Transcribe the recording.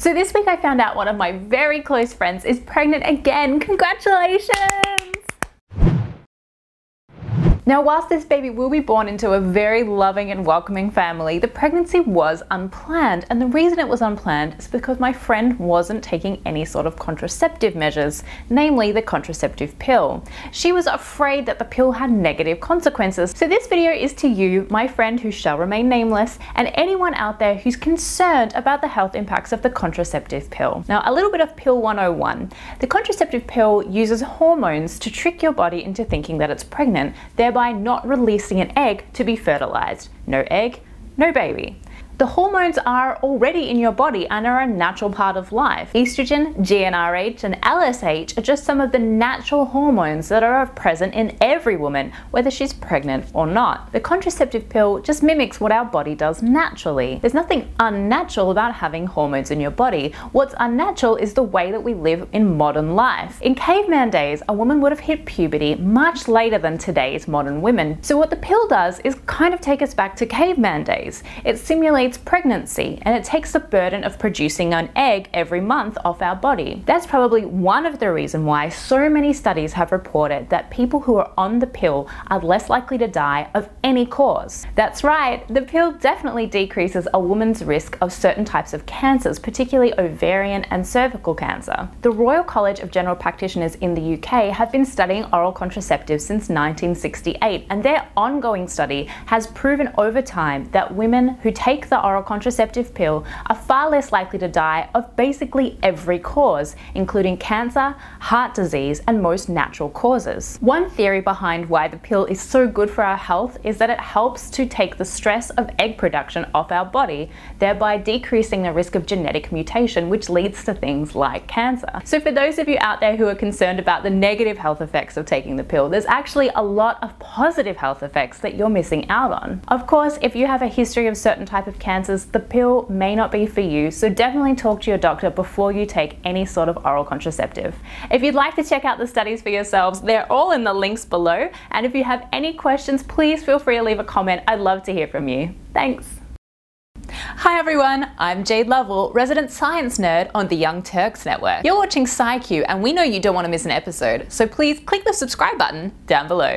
So this week I found out one of my very close friends is pregnant again. Congratulations! Now, whilst this baby will be born into a very loving and welcoming family, the pregnancy was unplanned. And the reason it was unplanned is because my friend wasn't taking any sort of contraceptive measures, namely the contraceptive pill. She was afraid that the pill had negative consequences. So this video is to you, my friend who shall remain nameless, and anyone out there who's concerned about the health impacts of the contraceptive pill. Now, a little bit of pill 101. The contraceptive pill uses hormones to trick your body into thinking that it's pregnant, thereby by not releasing an egg to be fertilized. No egg, no baby. The hormones are already in your body and are a natural part of life. Estrogen, GnRH, and LSH are just some of the natural hormones that are present in every woman, whether she's pregnant or not. The contraceptive pill just mimics what our body does naturally. There's nothing unnatural about having hormones in your body. What's unnatural is the way that we live in modern life. In caveman days, a woman would have hit puberty much later than today's modern women. So what the pill does is kind of take us back to caveman days. It simulates pregnancy and it takes the burden of producing an egg every month off our body. That's probably one of the reasons why so many studies have reported that people who are on the pill are less likely to die of any cause. That's right, the pill definitely decreases a woman's risk of certain types of cancers, particularly ovarian and cervical cancer. The Royal College of General Practitioners in the UK have been studying oral contraceptives since 1968 and their ongoing study has proven over time that women who take the the oral contraceptive pill are far less likely to die of basically every cause, including cancer, heart disease, and most natural causes. One theory behind why the pill is so good for our health is that it helps to take the stress of egg production off our body, thereby decreasing the risk of genetic mutation, which leads to things like cancer. So, for those of you out there who are concerned about the negative health effects of taking the pill, there's actually a lot of positive health effects that you're missing out on. Of course, if you have a history of certain type of cancers, the pill may not be for you, so definitely talk to your doctor before you take any sort of oral contraceptive. If you'd like to check out the studies for yourselves, they're all in the links below. And if you have any questions, please feel free to leave a comment. I'd love to hear from you. Thanks. Hi everyone, I'm Jayde Lovell, resident science nerd on the Young Turks Network. You're watching SciQ and we know you don't want to miss an episode, so please click the subscribe button down below.